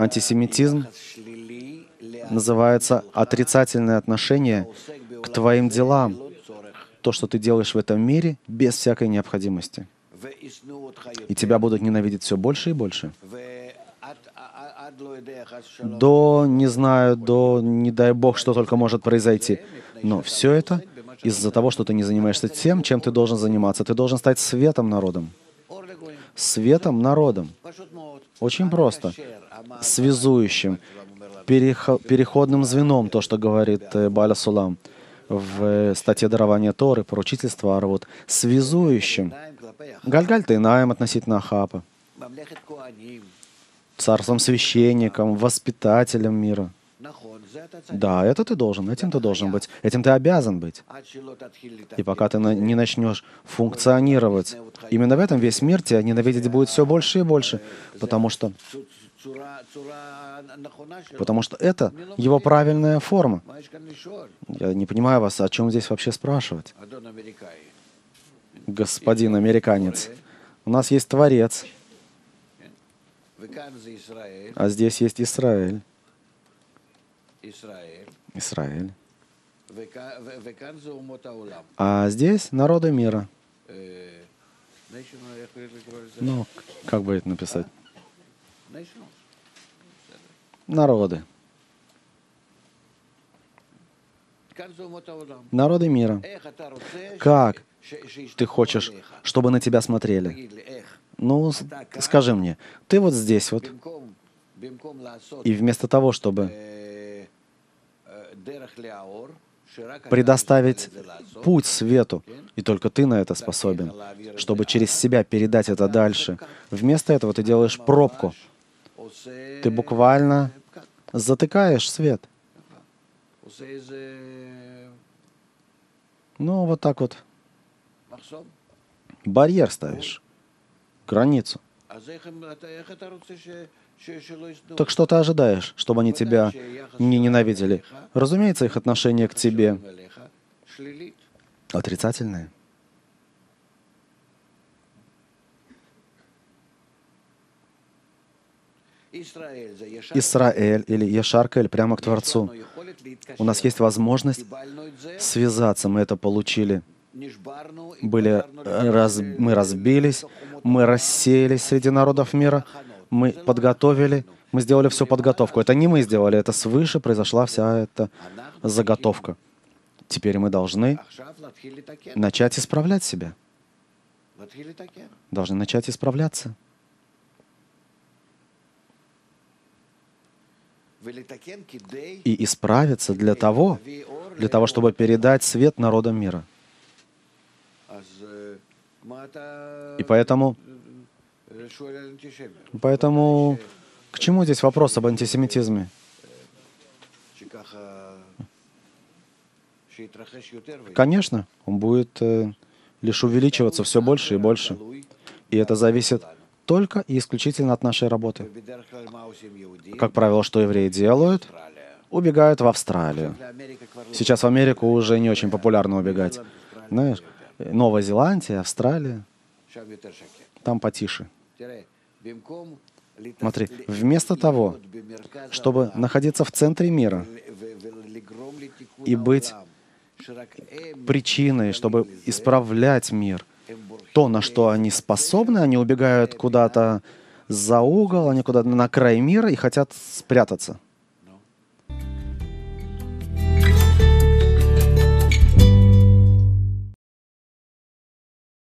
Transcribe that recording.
Антисемитизм называется отрицательное отношение к твоим делам, то, что ты делаешь в этом мире без всякой необходимости. И тебя будут ненавидеть все больше и больше. До, не знаю, до, не дай Бог, что только может произойти. Но все это из-за того, что ты не занимаешься тем, чем ты должен заниматься. Ты должен стать светом народом. Светом народом. Очень просто. Связующим, переходным звеном, то, что говорит э, Баля Сулам в э, статье дарования Торы, поручительства Арвуд, связующим. Гальгаль Тайнаем относительно Ахапа, царством священником, воспитателем мира. Да, это ты должен, этим ты должен быть, этим ты обязан быть. И пока ты не начнешь функционировать, именно в этом весь мир тебя ненавидеть будет все больше и больше, потому что Потому что это его правильная форма. Я не понимаю вас, о чем здесь вообще спрашивать. Господин американец, у нас есть Творец, а здесь есть Израиль. Израиль. А здесь народы мира. Ну, как бы это написать? Народы. Народы мира. Как ты хочешь, чтобы на тебя смотрели? Ну, скажи мне, ты вот здесь вот, и вместо того, чтобы предоставить путь свету, и только ты на это способен, чтобы через себя передать это дальше. Вместо этого ты делаешь пробку. Ты буквально затыкаешь свет. Ну, вот так вот. Барьер ставишь. Границу. Так что ты ожидаешь, чтобы они тебя не ненавидели? Разумеется, их отношение к тебе отрицательное. Израиль или Яшаркель прямо к Творцу. У нас есть возможность связаться, мы это получили. Были, раз, мы разбились, мы рассеялись среди народов мира, мы подготовили, мы сделали всю подготовку. Это не мы сделали, это свыше произошла вся эта заготовка. Теперь мы должны начать исправлять себя. Должны начать исправляться. И исправиться для того, для того, чтобы передать свет народам мира. И поэтому Поэтому к чему здесь вопрос об антисемитизме? Конечно, он будет э, лишь увеличиваться все больше и больше. И это зависит только и исключительно от нашей работы. Как правило, что евреи делают? Убегают в Австралию. Сейчас в Америку уже не очень популярно убегать. Знаешь, Новая Зеландия, Австралия. Там потише. Смотри, вместо того, чтобы находиться в центре мира и быть причиной, чтобы исправлять мир, то, на что они способны, они убегают куда-то за угол, они куда-то на край мира и хотят спрятаться.